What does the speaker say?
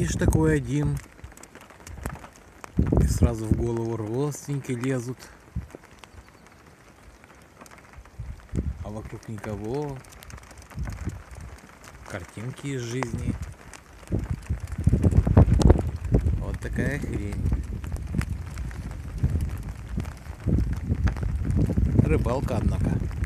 сидишь такой один, и сразу в голову родственники лезут, а вокруг никого, картинки из жизни. Вот такая хрень. Рыбалка, однако.